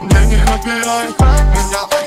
Mnie nie nabieraj, mnie nie nabieraj